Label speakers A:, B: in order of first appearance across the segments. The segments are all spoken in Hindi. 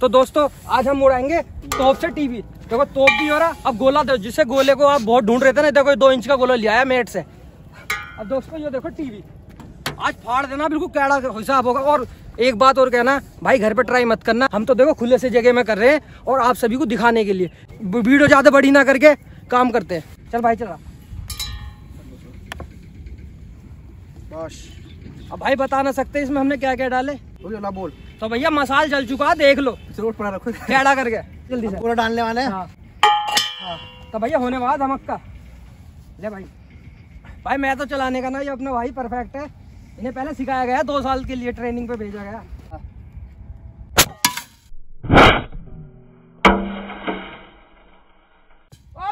A: तो दोस्तों आज हम उड़ाएँगे तोप से टीवी। देखो तोप भी हो रहा अब गोला दो जिसे गोले को आप बहुत ढूंढ रहे थे ना देखो दो इंच का गोला लिया है मेट से। अब दोस्तों ये देखो टीवी। आज फाड़ देना बिल्कुल कैड़ा हिसाब होगा। और एक बात और कहना भाई घर पे ट्राई मत करना। हम तो देखो खुले से जगह में कर रहे हैं और आप सभी को दिखाने के लिए। वीडियो ज़्यादा बड़ी ना करके काम करते हैं। चल भाई चला
B: बस।
A: अब भाई बता ना सकते इसमें हमने क्या क्या डाले?
B: बोलो बोल।
A: तो भैया मसाल जल चुका देख लो।
B: रोड पर रखो
A: कैड़ा करके। जल्दी से।
B: पूरा डालने वाले हैं।
A: हाँ। हाँ। तो भैया होने वाला धमक ले भाई। भाई मैं तो चलाने का ना ये अपना भाई परफेक्ट है। इन्हें पहले सिखाया गया दो साल के लिए ट्रेनिंग पे भेजा गया।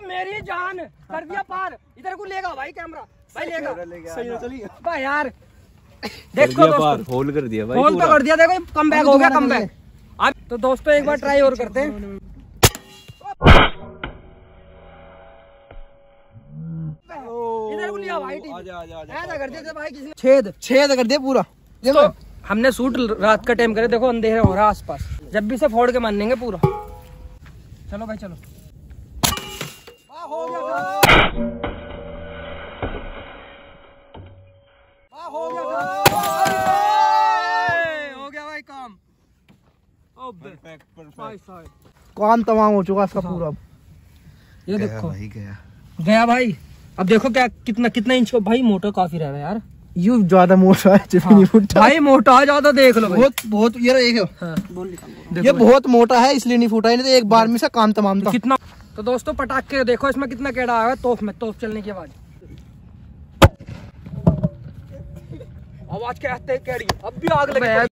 A: मेरी जान! कर दिया पार। इधर को लेगा भाई कैमरा भाई लेगा।
B: सही है। चलिए।
A: भाई यार। देखो दोस्तों।
C: होल कर दिया भाई
A: फ़ोन तो कर दिया देखो कम बैक हो गया कम बैक अब तो दोस्तों एक बार ट्राई और करते हैं। छेद
B: छेद कर दिया पूरा।
A: तो हमने सूट रात का टाइम करे देखो अंधेरा हो रहा है आसपास। जब भी से फोड़ के मानेंगे पूरा। चलो भाई चलो। हो गया हो गया काम। हो गया भाई काम। अबे,
C: परफेक्ट परफेक्ट
A: भाई साहब,
B: काम तमाम हो चुका इसका पूरा।
A: ये देखो।
C: भाई गया।
A: गया भाई। अब देखो क्या कितना कितना इंच भाई मोटा काफ़ी रह रहा है यार।
B: यू ज़्यादा मोटा है चिपनी नहीं फूटा
A: भाई मोटा है ज़्यादा देख लो
B: बहुत बहुत ये एक।
A: हाँ।
B: ये बहुत मोटा है इसलिए नहीं फूटा। नहीं तो एक बार में से काम तमाम था।
A: कितना तो दोस्तों पटाखे देखो इसमें कितना केड़ा आया है तोफ में तोफ चलने की आवाज़। आवाज़ क्या रही है। अब भी आग लगे